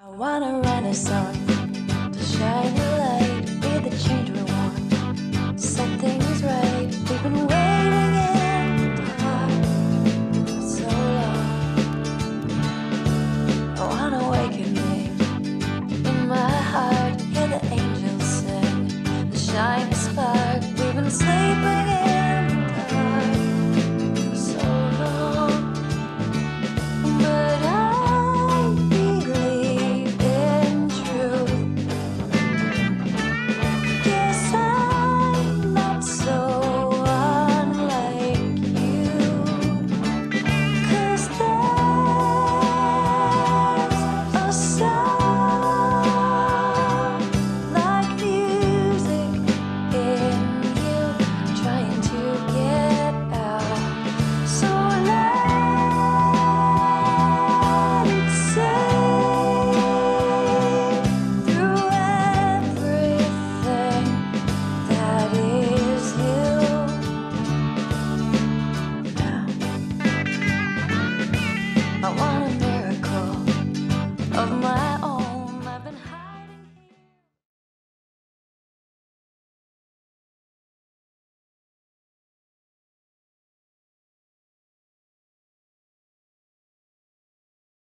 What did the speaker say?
I wanna run a song.